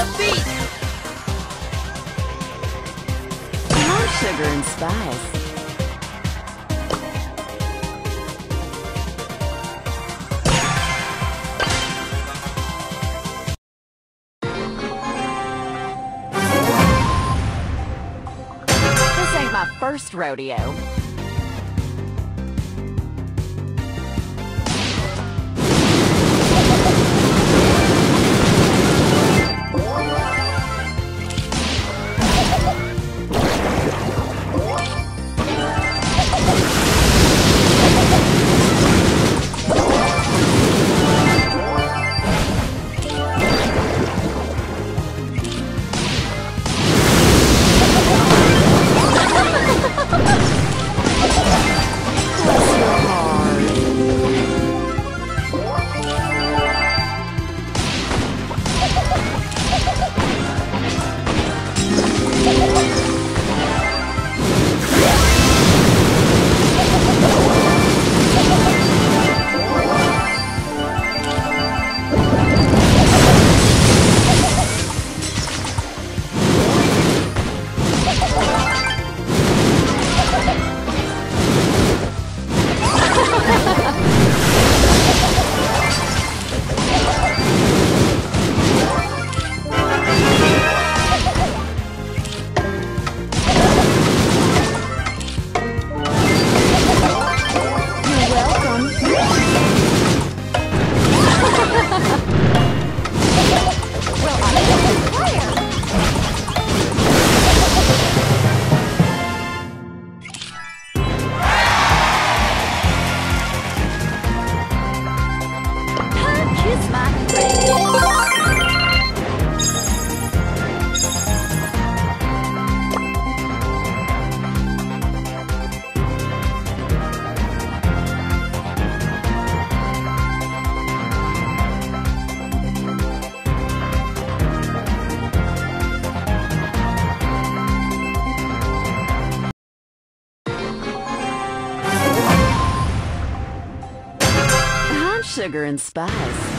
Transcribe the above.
Beat. More sugar and spice. This ain't my first rodeo. Sugar and spice.